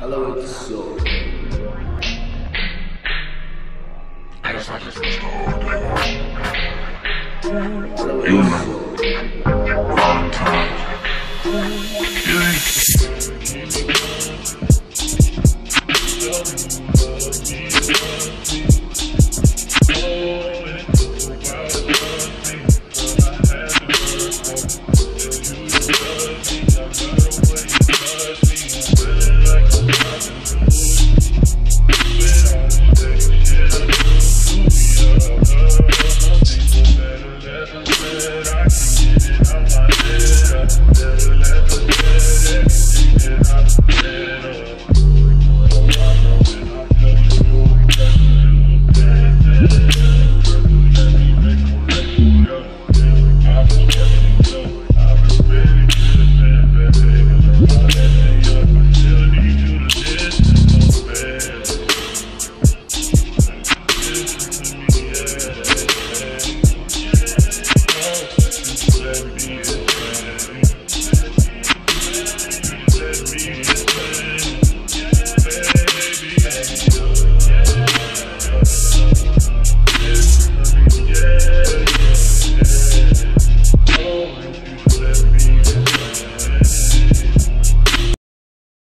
Elevate the soul. I just missed all day long. Elevate You Peace.